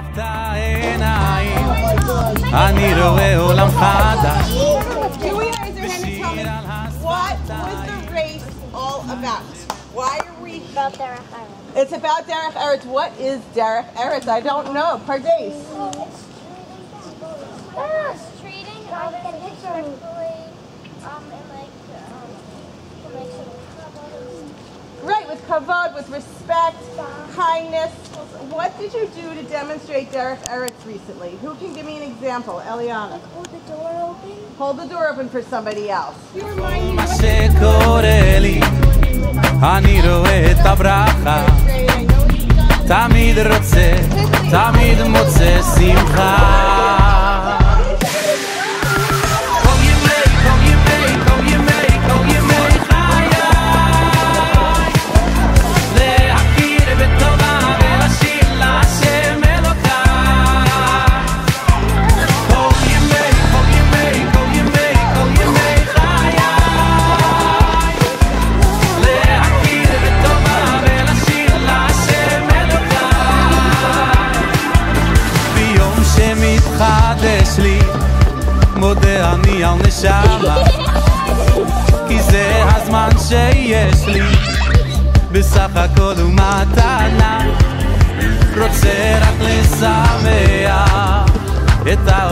פותח את העיניים, אני רואה עולם חדש. Why are we? It's about Derech Eretz. It's about Derech Eretz. What is Derech Eretz? I don't know. Pardes. Oh, it's treating respectfully, Right, with kavod, with respect kindness. What did you do to demonstrate Derech Eretz recently? Who can give me an example? Eliana. Like hold the door open? Hold the door open for somebody else. You remind me מודה אני על נשמה, כי זה הזמן שיש לי, בסך הכל הוא מתנה, רוצה רק לשמח את העולם